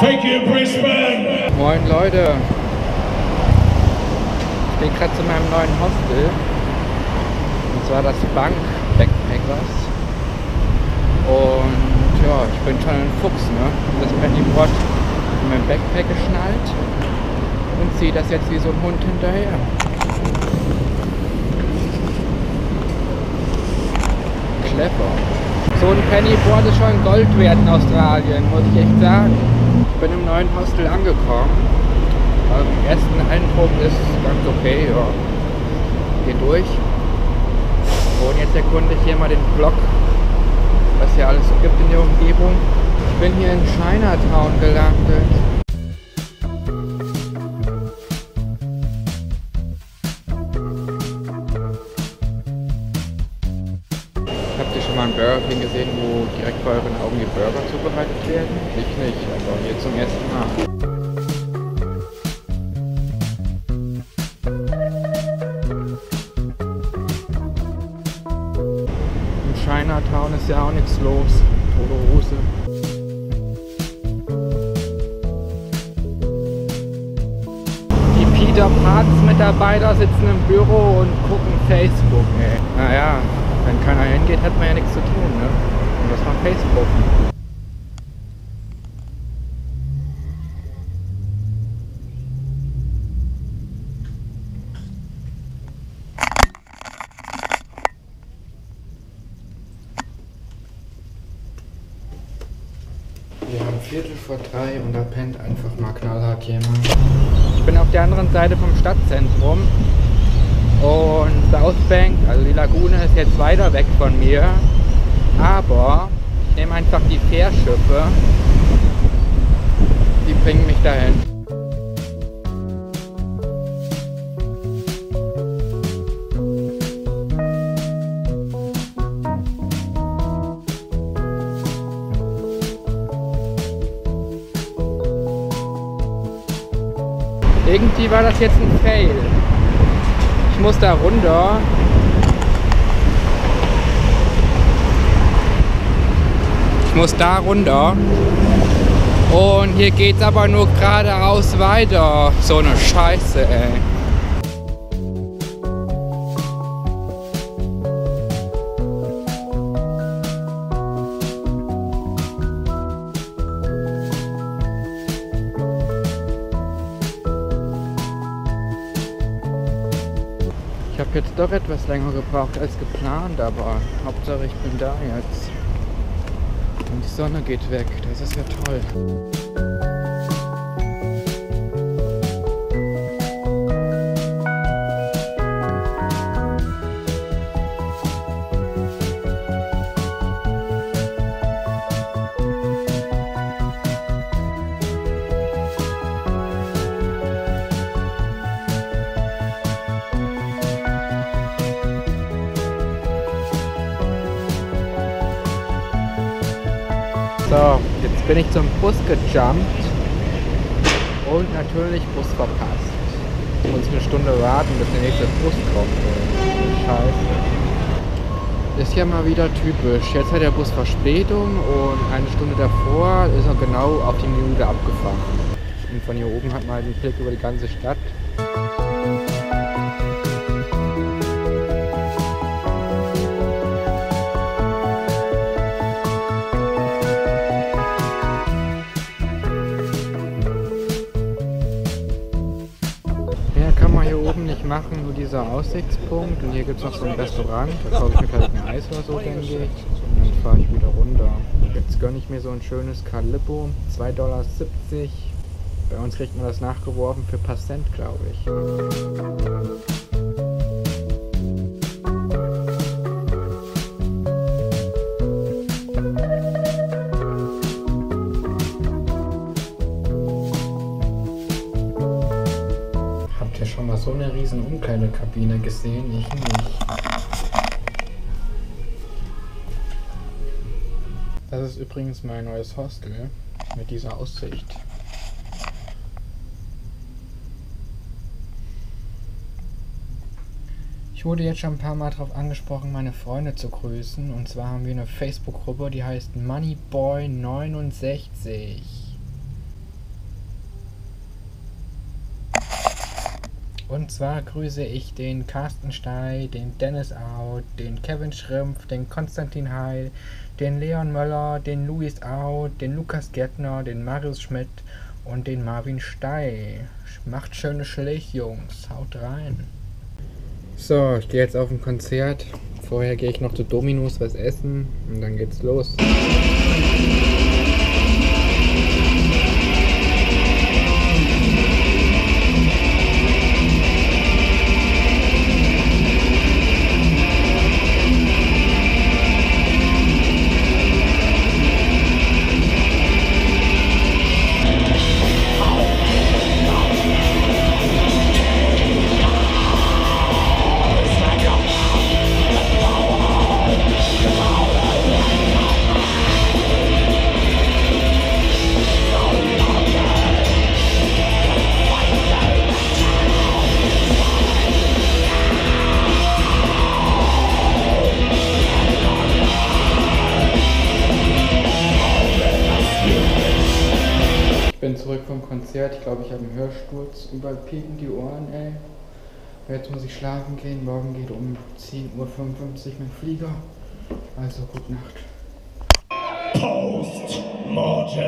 Thank you, Brisbane. Moin Leute. Ich bin gerade zu meinem neuen Hostel. Und zwar das Bank Backpackers. Und ja, ich bin schon ein Fuchs, ne? Das Pennyboard in mein Backpack geschnallt und ziehe das jetzt wie so ein Hund hinterher. Clever. So ein Pennyboard ist schon Gold wert in Australien, muss ich echt sagen. Bin im neuen Hostel angekommen. Ähm, ersten Eindruck ist ganz okay, ja. Geht durch. Und jetzt erkunde ich hier mal den Block, was hier alles gibt in der Umgebung. Ich bin hier in Chinatown gelandet. Mal einen Burger King gesehen, wo direkt vor euren Augen die Burger zubereitet werden? Ich nicht, aber hier zum ersten Mal. Im Chinatown ist ja auch nichts los. Tote Hose. Die Peter Parts Mitarbeiter sitzen im Büro und gucken Facebook, ey. Naja, wenn keiner hingeht, hat man ja nichts zu tun, ne? Und das macht Facebook. Wir haben Viertel vor drei und da pennt einfach mal knallhart jemand. Ich bin auf der anderen Seite vom Stadtzentrum und Southbank, also die Lagune ist jetzt weiter weg von mir. Aber ich nehme einfach die Fährschiffe. Die bringen mich dahin. Irgendwie war das jetzt ein Fail. Ich muss da runter. Ich muss da runter. Und hier geht's aber nur geradeaus weiter. So eine Scheiße, ey. Jetzt doch etwas länger gebraucht als geplant, aber Hauptsache ich bin da jetzt. Und die Sonne geht weg, das ist ja toll. So, jetzt bin ich zum Bus gejumpt und natürlich Bus verpasst. Ich muss eine Stunde warten, bis der nächste Bus kommt. Scheiße. Ist ja mal wieder typisch. Jetzt hat der Bus Verspätung und eine Stunde davor ist er genau auf die Minute abgefahren. Und von hier oben hat man halt einen Blick über die ganze Stadt. Dieser Aussichtspunkt. Und hier gibt es noch so ein Restaurant. Da kaufe ich mir vielleicht ein Eis oder so, denke ich. Und dann fahre ich wieder runter. Jetzt gönne ich mir so ein schönes Calippo. 2,70 Dollar. Bei uns kriegt man das nachgeworfen für paar Cent, glaube ich. Mal so eine riesen Umkleidekabine gesehen? Ich nicht. Das ist übrigens mein neues Hostel mit dieser Aussicht. Ich wurde jetzt schon ein paar Mal darauf angesprochen, meine Freunde zu grüßen. Und zwar haben wir eine Facebook-Gruppe, die heißt Moneyboy69. Und zwar grüße ich den Carsten Stey, den Dennis Out, den Kevin Schrimpf, den Konstantin Heil, den Leon Möller, den Luis Out, den Lukas Gärtner, den Marius Schmidt und den Marvin Stey. Macht schöne Schläge, Jungs. Haut rein. So, ich gehe jetzt auf ein Konzert. Vorher gehe ich noch zu Dominos was essen und dann geht's los. Zurück vom Konzert. Ich glaube, ich habe einen Hörsturz. Überall pieken die Ohren, ey. Jetzt muss ich schlafen gehen. Morgen geht um 10.55 Uhr mein Flieger. Also, gute Nacht. Post-mortem.